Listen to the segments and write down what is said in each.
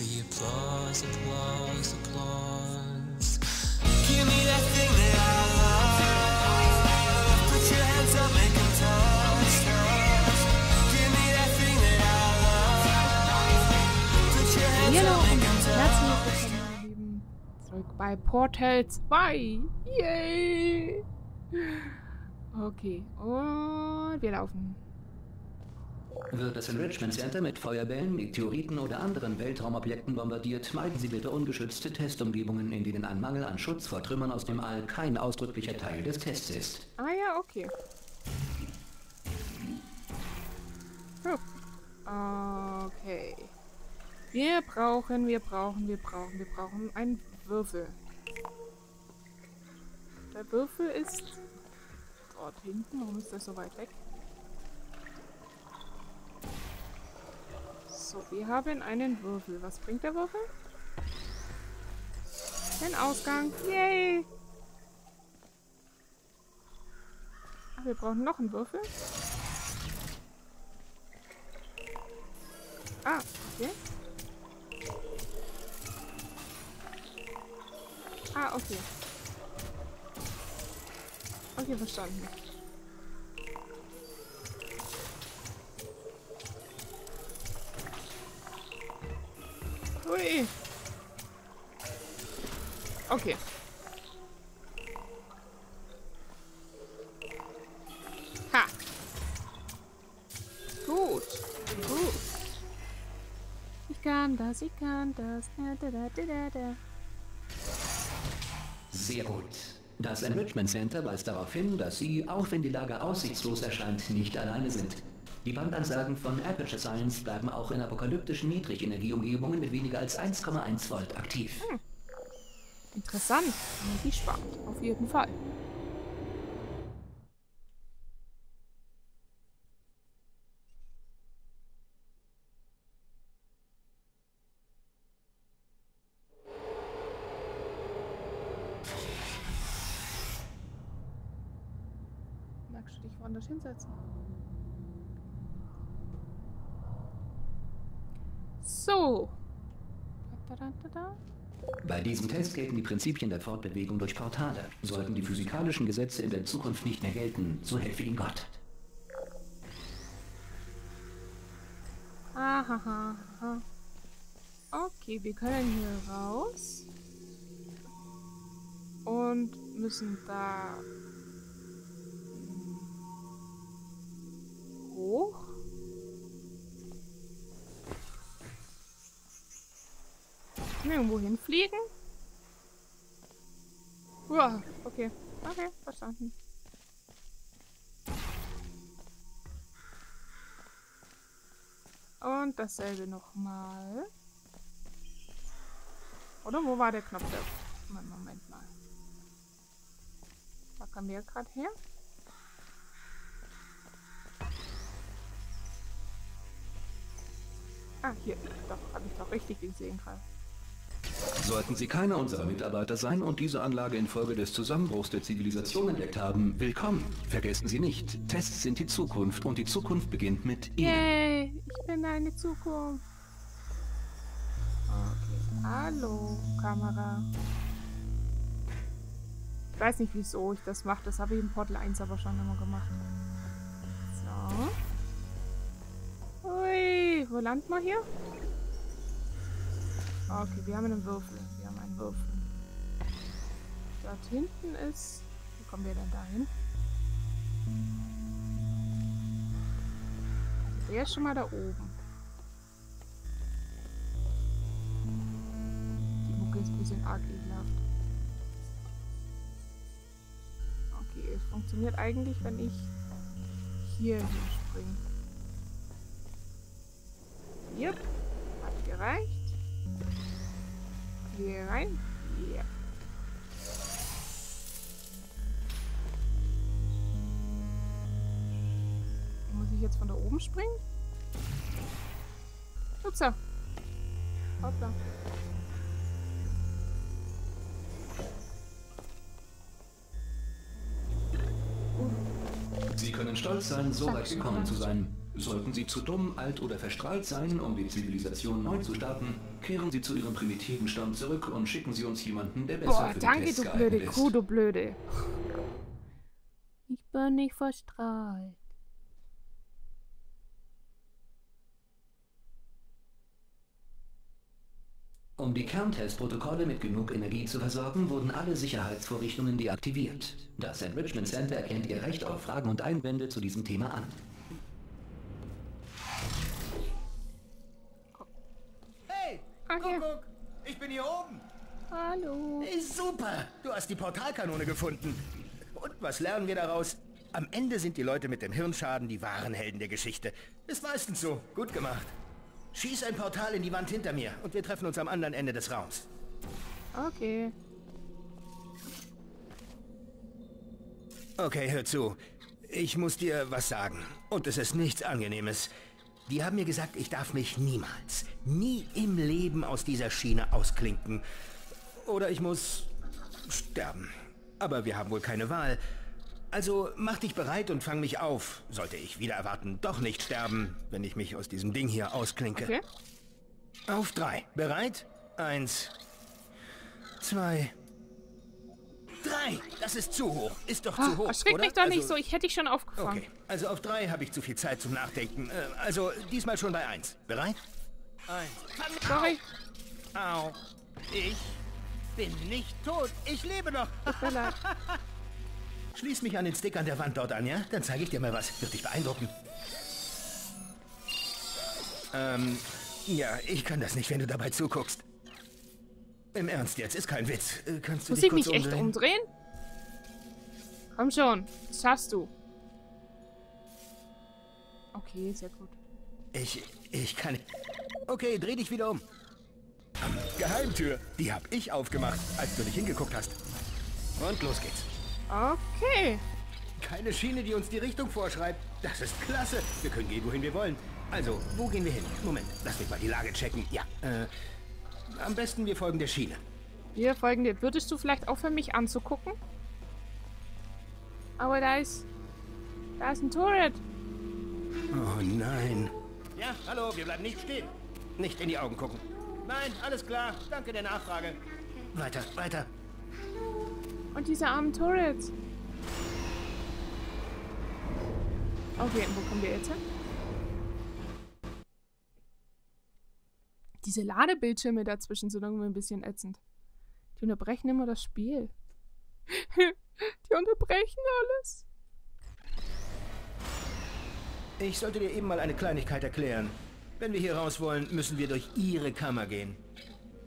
The applause, applause, applause. Give me that thing that I love. Put your hands up, make 'em touch, touch. Give me that thing that I love. Put your hands Hallo up, make und 'em touch. herzlich willkommen, meine Lieben, zurück bei Portal 2. Yay! Okay, und wir laufen. Wird das Enrichment Center mit Feuerbällen, Meteoriten oder anderen Weltraumobjekten bombardiert, meiden Sie bitte ungeschützte Testumgebungen, in denen ein Mangel an Schutz vor Trümmern aus dem All kein ausdrücklicher Teil des Tests ist. Ah ja, okay. Hup. Okay. Wir brauchen, wir brauchen, wir brauchen, wir brauchen einen Würfel. Der Würfel ist dort hinten. Warum ist der so weit weg? So, wir haben einen Würfel. Was bringt der Würfel? Den Ausgang. Yay! Ach, wir brauchen noch einen Würfel. Ah, okay. Ah, okay. Okay, verstanden. Ui. Okay. Ha. Gut. Gut. Ich kann das, ich kann das. Da, da, da, da, da, da. Sehr gut. Das Enrichment Center weist darauf hin, dass Sie, auch wenn die Lage aussichtslos erscheint, nicht alleine sind. Die Bandansagen von Aperture Science bleiben auch in apokalyptischen Niedrigenergieumgebungen mit weniger als 1,1 Volt aktiv. Interessant. Energiespart. Auf jeden Fall. Magst du dich woanders hinsetzen? So. Bei diesem Test gelten die Prinzipien der Fortbewegung durch Portale. Sollten die physikalischen Gesetze in der Zukunft nicht mehr gelten, so helfe Ihnen Gott. Ahaha. Okay, wir können hier raus. Und müssen da hoch. Können wir irgendwo hinfliegen? Uah, okay. Okay, verstanden. Und dasselbe nochmal. Oder wo war der Knopf? Moment, Moment mal. Da kam der gerade her. Ah, hier. Doch, habe ich doch richtig gesehen gerade. Sollten Sie keiner unserer Mitarbeiter sein und diese Anlage infolge des Zusammenbruchs der Zivilisation entdeckt haben, willkommen. Vergessen Sie nicht, Tests sind die Zukunft und die Zukunft beginnt mit Ihnen. Yay, ich bin eine Zukunft. Okay. Hallo, Kamera. Ich weiß nicht, wieso ich das mache. Das habe ich im Portal 1 aber schon immer gemacht. So. Ui, wo landen wir hier? Okay, wir haben einen Würfel. Wir haben einen Würfel. Dort hinten ist... Wie kommen wir denn dahin? Also der ist schon mal da oben. Die Mucke ist ein bisschen arg ekelhaft. Okay, es funktioniert eigentlich, wenn ich hier hinspringe. Yep. Hat gereicht. Hier rein. Ja. Muss ich jetzt von da oben springen? Upsa. Hoppla. Sie können stolz sein, so weit gekommen zu sein. Sollten Sie zu dumm, alt oder verstrahlt sein, um die Zivilisation neu zu starten, kehren Sie zu Ihrem primitiven Stand zurück und schicken Sie uns jemanden, der besser Boah, für die danke, Tests du blöde geeignet ist. Kuh, du blöde. Ich bin nicht verstrahlt. Um die Kerntestprotokolle mit genug Energie zu versorgen, wurden alle Sicherheitsvorrichtungen deaktiviert. Das Enrichment Center erkennt Ihr Recht auf Fragen und Einwände zu diesem Thema an. Hier. Kuckuck, ich bin hier oben. Hallo. Super, du hast die Portalkanone gefunden. Und was lernen wir daraus? Am Ende sind die Leute mit dem Hirnschaden die wahren Helden der Geschichte. Ist meistens so. Gut gemacht. Schieß ein Portal in die Wand hinter mir und wir treffen uns am anderen Ende des Raums. Okay. Okay, hör zu. Ich muss dir was sagen. Und es ist nichts Angenehmes. Die haben mir gesagt, ich darf mich niemals, nie im Leben aus dieser Schiene ausklinken. Oder ich muss sterben. Aber wir haben wohl keine Wahl. Also mach dich bereit und fang mich auf. Sollte ich wieder erwarten, doch nicht sterben, wenn ich mich aus diesem Ding hier ausklinke. Okay. Auf drei. Bereit? Eins, zwei, drei. Das ist zu hoch. Ist doch zu Ah, hoch, erschreck oder? mich doch nicht Also- so. Ich hätte dich schon aufgefangen. Okay, also auf drei habe ich zu viel Zeit zum Nachdenken. Äh, also diesmal schon bei eins. Bereit? Eins. Sorry. Au. Ich bin nicht tot. Ich lebe noch. Schließ mich an den Stick an der Wand dort an, ja? Dann zeige ich dir mal was. Wird dich beeindrucken. Ähm, ja, ich kann das nicht, wenn du dabei zuguckst. Im Ernst jetzt, ist kein Witz. Äh, Kannst du Muss dich ich mich kurz echt umdrehen? umdrehen? Komm schon. Das schaffst du. Okay, sehr gut. Ich, ich kann. Okay, dreh dich wieder um. Geheimtür, die hab ich aufgemacht, als du nicht hingeguckt hast. Und los geht's. Okay. Keine Schiene, die uns die Richtung vorschreibt. Das ist klasse. Wir können gehen, wohin wir wollen. Also, wo gehen wir hin? Moment, lass mich mal die Lage checken. Ja, äh, am besten wir folgen der Schiene. Wir folgen dir. Würdest du vielleicht aufhören, mich anzugucken? Aber da ist... Da ist ein Turret. Oh nein. Ja, hallo, wir bleiben nicht stehen. Nicht in die Augen gucken. Nein, alles klar. Danke der Nachfrage. Weiter, weiter. Und diese armen Turrets. Okay, wo kommen wir jetzt hin? Diese Ladebildschirme dazwischen sind irgendwie ein bisschen ätzend. Die unterbrechen immer das Spiel. Die unterbrechen alles. Ich sollte dir eben mal eine Kleinigkeit erklären. Wenn wir hier raus wollen, müssen wir durch ihre Kammer gehen.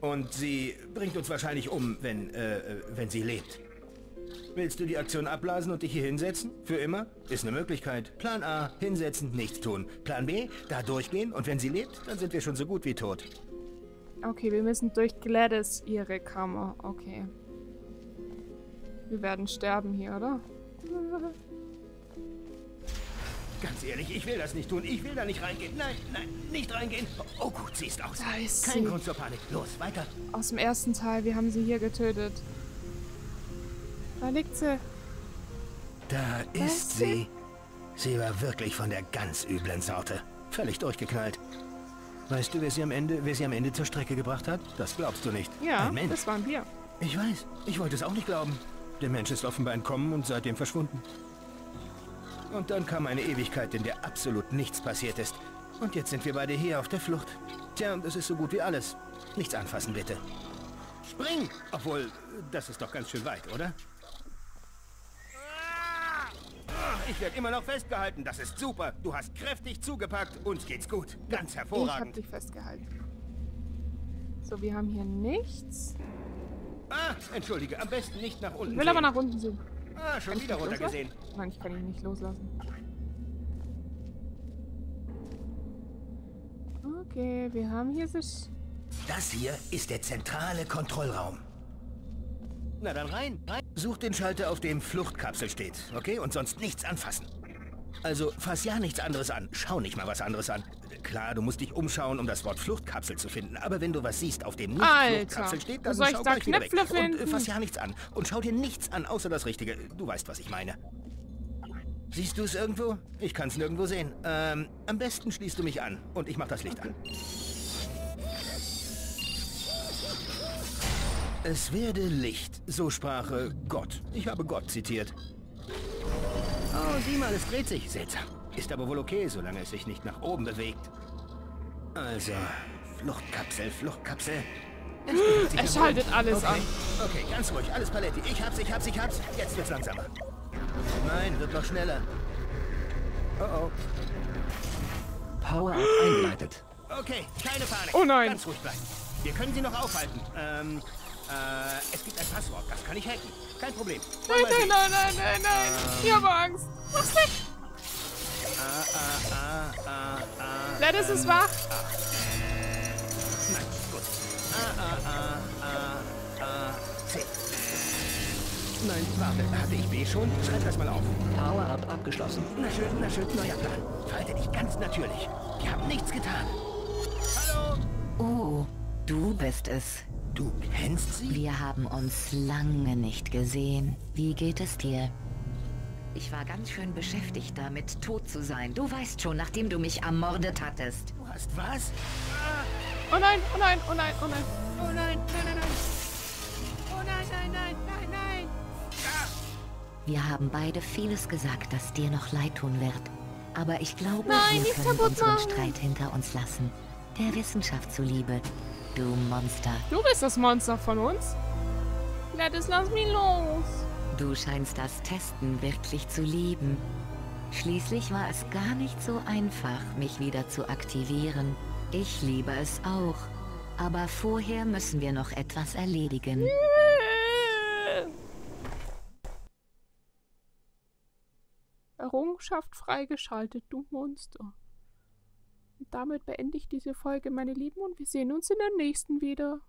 Und sie bringt uns wahrscheinlich um, wenn, äh, äh, wenn sie lebt. Willst du die Aktion abblasen und dich hier hinsetzen? Für immer? Ist eine Möglichkeit. Plan A, hinsetzen, nichts tun. Plan B, da durchgehen und wenn sie lebt, dann sind wir schon so gut wie tot. Okay, wir müssen durch Gladys ihre Kammer. Okay. Wir werden sterben hier, oder? Ganz ehrlich, ich will das nicht tun. Ich will da nicht reingehen. Nein, nein, nicht reingehen. Oh gut, sie ist aus. Da ist Kein sie. Grund zur Panik. Los, weiter. Aus dem ersten Teil, wir haben sie hier getötet. Da liegt sie. Da ist sie. Sie war wirklich von der ganz üblen Sorte. Völlig durchgeknallt. Weißt du, wer sie am Ende, wer sie am Ende zur Strecke gebracht hat? Das glaubst du nicht. Ja, Ein Mensch. das waren wir. Ich weiß. Ich wollte es auch nicht glauben. Der Mensch ist offenbar entkommen und seitdem verschwunden. Und dann kam eine Ewigkeit, in der absolut nichts passiert ist. Und jetzt sind wir beide hier auf der Flucht. Tja, und das ist so gut wie alles. Nichts anfassen, bitte. Spring! Obwohl, das ist doch ganz schön weit, oder? Ah, Ich werde immer noch festgehalten. Das ist super. Du hast kräftig zugepackt. Uns geht's gut. Ganz Ich hab hervorragend. dich festgehalten. So, wir haben hier nichts. Ah, entschuldige. Am besten nicht nach unten Ich will aber sehen. nach unten sehen. Ah, schon Kann ich wieder runtergesehen. Nein, ich kann ihn nicht loslassen. Okay, wir haben hier sich. Das hier ist der zentrale Kontrollraum. Na dann rein, rein. Such den Schalter, auf dem Fluchtkapsel steht, okay? Und sonst nichts anfassen. Also fass ja nichts anderes an. Schau nicht mal was anderes an. Klar, du musst dich umschauen, um das Wort Fluchtkapsel zu finden. Aber wenn du was siehst, auf dem nicht Alter, Fluchtkapsel steht, dann soll ich schau da gleich wieder weg. Knöpfe Und äh, finden? fass ja nichts an. Und schau dir nichts an, außer das Richtige. Du weißt, was ich meine. Siehst du es irgendwo? Ich kann es nirgendwo sehen. Ähm, am besten schließt du mich an und ich mach das Licht an. Es werde Licht, so sprach äh, Gott. Ich habe Gott zitiert. Oh, sieh mal, es dreht sich. Seltsam. Ist aber wohl okay, solange es sich nicht nach oben bewegt. Also, Fluchtkapsel, Fluchtkapsel. Er schaltet alles okay. an. Okay, ganz ruhig, alles Paletti. Ich hab's, ich hab's, ich hab's. Jetzt wird's langsamer. Nein, wird noch schneller. Oh oh. Power-Up eingeleitet. Okay, keine Panik. Oh nein. Ganz ruhig bleiben. Wir können sie noch aufhalten. Ähm, äh, es gibt ein Passwort. Das kann ich hacken. Kein Problem. Nein, nein, nein, nein, nein, nein. Ich habe Angst. Mach's weg. Ah, ah, ah, ah, ah. Gladys ist wach. Nein, gut. Ah, ah, ah, ah, ah. C. Nein, warte. Hatte ich B schon? Schreib das mal auf. Power-Up abgeschlossen. Na schön, na schön. Neuer Plan. Verhalte dich ganz natürlich. Wir haben nichts getan. Hallo? Oh, du bist es. Du kennst sie? Wir haben uns lange nicht gesehen. Wie geht es dir? Ich war ganz schön beschäftigt damit, tot zu sein. Du weißt schon, nachdem du mich ermordet hattest. Du hast was? Oh nein, oh nein, oh nein, oh nein. Oh nein, nein, nein, nein. Oh nein, nein, nein, nein, nein. Wir haben beide vieles gesagt, das dir noch leid tun wird. Aber ich glaube, Nein, wir können unseren machen. Streit hinter uns lassen. Der Wissenschaft zuliebe. Du Monster. Du bist das Monster von uns. Gladys, lass mich los. Du scheinst das Testen wirklich zu lieben. Schließlich war es gar nicht so einfach, mich wieder zu aktivieren. Ich liebe es auch. Aber vorher müssen wir noch etwas erledigen. Errungenschaft freigeschaltet, du Monster. Und damit beende ich diese Folge, meine Lieben, und wir sehen uns in der nächsten wieder.